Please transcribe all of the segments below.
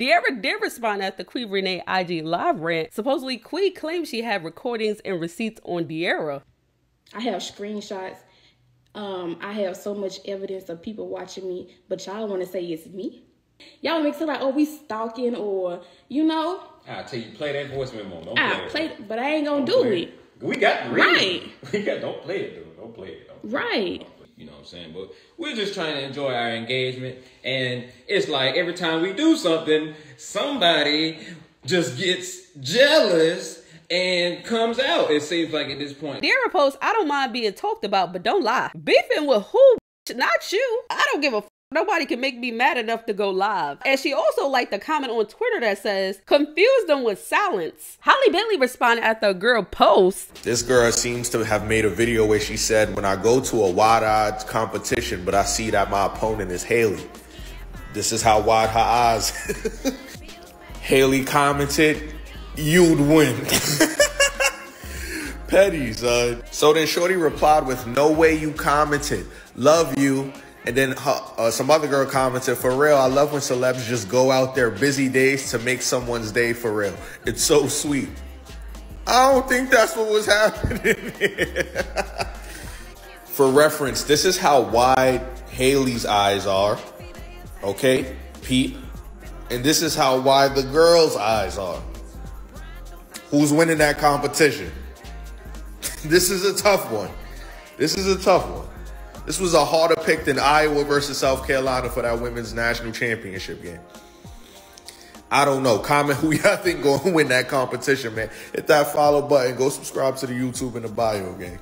De'arra did respond at the Qui Renea IG live rant. Supposedly, Qui claimed she had recordings and receipts on De'arra. I have screenshots. Um, I have so much evidence of people watching me, but y'all want to say it's me. Y'all make it like, oh, we stalking or, you know. I tell you, play that voice memo. Don't I play it. but I ain't gonna don't do it. it. We got the Right. We got. Don't play it, dude. Don't play it. Don't play. Right. It. You know what I'm saying? But we're just trying to enjoy our engagement, and it's like every time we do something, somebody just gets jealous and comes out. It seems like at this point. De'arra posts, I don't mind being talked about, but don't lie. Beefing with who? Not you. I don't give a Nobody can make me mad enough to go live. And she also liked the comment on Twitter that says, confuse them with silence. Holly Bentley responded after a girl post. This girl seems to have made a video where she said, when I go to a wide odds competition, but I see that my opponent is Haley. This is how wide her eyes. Haley commented, you'd win. Petty, son. So then Shorty replied with, no way you commented. Love you. And then uh, some other girl commented, for real, I love when celebs just go out their busy days to make someone's day for real. It's so sweet. I don't think that's what was happening. for reference, this is how wide Haley's eyes are. Okay, Pete. And this is how wide the girl's eyes are. Who's winning that competition? this is a tough one. This is a tough one. This was a harder pick than Iowa versus South Carolina for that women's national championship game. I don't know. Comment who y'all think going to win that competition, man. Hit that follow button. Go subscribe to the YouTube in the bio, gang.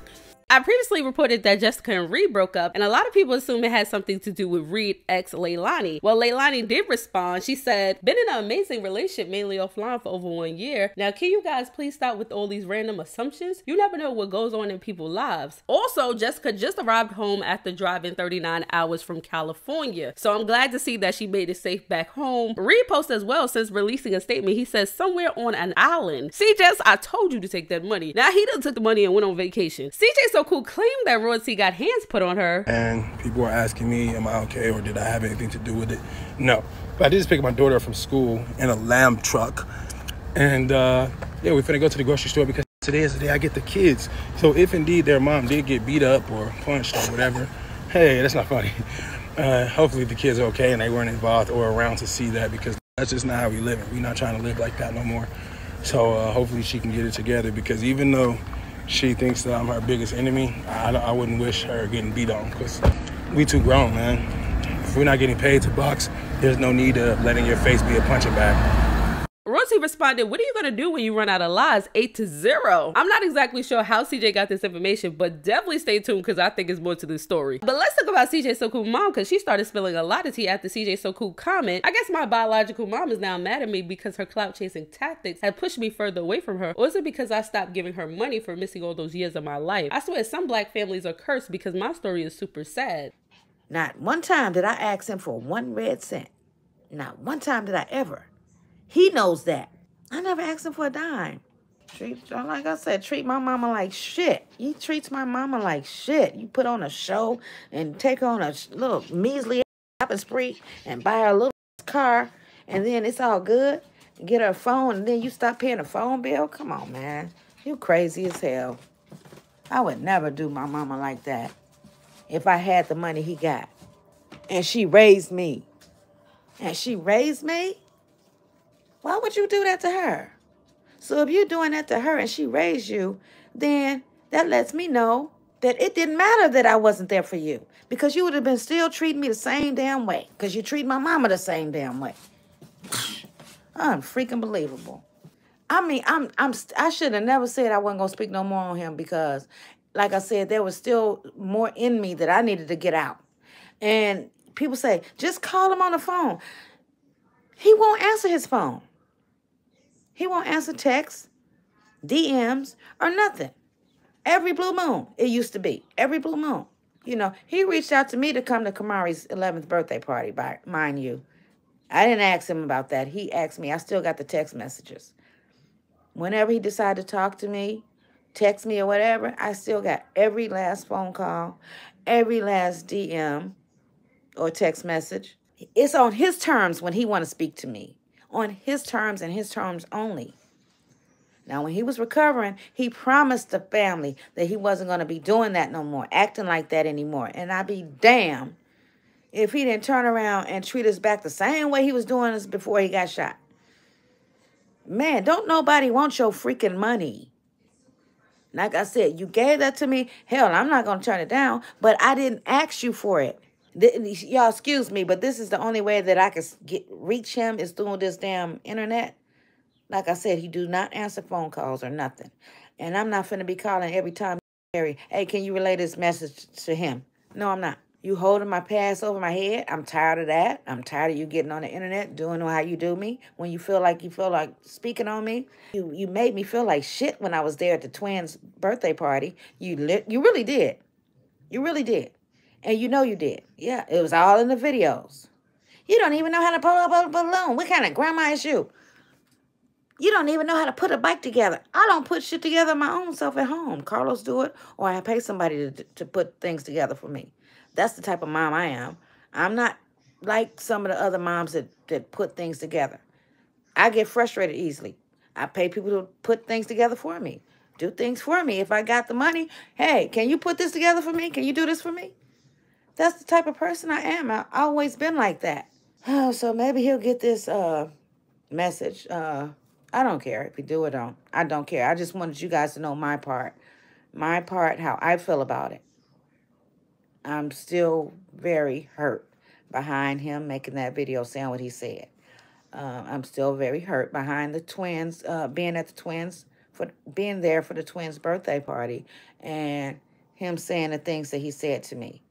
I previously reported that Jessica and Reed broke up, and a lot of people assume it had something to do with Reed ex Leilani. Well, Leilani did respond. She said, Been in an amazing relationship, mainly offline, for over one year. Now, can you guys please stop with all these random assumptions? You never know what goes on in people's lives. Also, Jessica just arrived home after driving 39 hours from California. So I'm glad to see that she made it safe back home. Reed posted as well since releasing a statement. He says, Somewhere on an island. See, Jess, I told you to take that money. Now he done took the money and went on vacation. CJ so cool claimed that Royalty got hands put on her. And people were asking me, am I okay or did I have anything to do with it? No. But I did just pick my daughter from school in a lamb truck. And uh, yeah, we're finna go to the grocery store because today is the day I get the kids. So if indeed their mom did get beat up or punched or whatever, hey, that's not funny. Uh, hopefully the kids are okay and they weren't involved or around to see that because that's just not how we live. We're not trying to live like that no more. So uh, hopefully she can get it together because even though she thinks that I'm her biggest enemy, I, I wouldn't wish her getting beat on because we too grown, man. If we're not getting paid to box, there's no need of letting your face be a punching bag. Rosie responded, What are you going to do when you run out of lies? 8 to 0. I'm not exactly sure how CJ got this information, but definitely stay tuned because I think it's more to the story. But let's talk about CJ So Cool mom because she started spilling a lot of tea after CJ So Cool comment. I guess my biological mom is now mad at me because her clout chasing tactics had pushed me further away from her. Or is it because I stopped giving her money for missing all those years of my life? I swear some black families are cursed because my story is super sad. Not one time did I ask him for one red cent. Not one time did I ever. He knows that. I never asked him for a dime. Treat, like I said, treat my mama like shit. He treats my mama like shit. You put on a show and take on a little measly shopping spree and buy her a little car, and then it's all good. Get her a phone, and then you stop paying a phone bill. Come on, man. You crazy as hell. I would never do my mama like that if I had the money he got. And she raised me. And she raised me? Why would you do that to her? So if you're doing that to her and she raised you, then that lets me know that it didn't matter that I wasn't there for you because you would have been still treating me the same damn way because you treat my mama the same damn way. Unfreaking believable. I mean, I'm I'm I should have never said I wasn't gonna speak no more on him because, like I said, there was still more in me that I needed to get out. And people say, just call him on the phone. He won't answer his phone. He won't answer texts, DMs, or nothing. Every blue moon, it used to be. Every blue moon. You know, he reached out to me to come to Camari's 11th birthday party, by, mind you. I didn't ask him about that. He asked me. I still got the text messages. Whenever he decided to talk to me, text me or whatever, I still got every last phone call, every last DM or text message. It's on his terms when he want to speak to me on his terms and his terms only. Now, when he was recovering, he promised the family that he wasn't going to be doing that no more, acting like that anymore. And I'd be damned if he didn't turn around and treat us back the same way he was doing us before he got shot. Man, don't nobody want your freaking money. Like I said, you gave that to me. Hell, I'm not going to turn it down, but I didn't ask you for it. Y'all, excuse me, but this is the only way that I can get reach him is through this damn internet. Like I said, he do not answer phone calls or nothing. And I'm not finna be calling every time, Mary, Hey, can you relay this message to him? No, I'm not. You holding my past over my head. I'm tired of that. I'm tired of you getting on the internet doing how you do me when you feel like you feel like speaking on me. You you made me feel like shit when I was there at the twins' birthday party. You lit. You really did. You really did, and you know you did. Yeah, it was all in the videos. You don't even know how to pull up a balloon. What kind of grandma is you? You don't even know how to put a bike together. I don't put shit together my own self at home. Carlos do it, or I pay somebody to, to put things together for me. That's the type of mom I am. I'm not like some of the other moms that, that put things together. I get frustrated easily. I pay people to put things together for me, do things for me. If I got the money, hey, can you put this together for me? Can you do this for me? That's the type of person I am. I've always been like that. Oh, so maybe he'll get this uh, message. Uh, I don't care if you do or don't. I don't care. I just wanted you guys to know my part. My part, how I feel about it. I'm still very hurt behind him making that video saying what he said. Uh, I'm still very hurt behind the twins, uh, being at the twins, for being there for the twins' birthday party and him saying the things that he said to me.